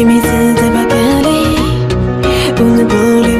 秘密でばかり。うぬぼ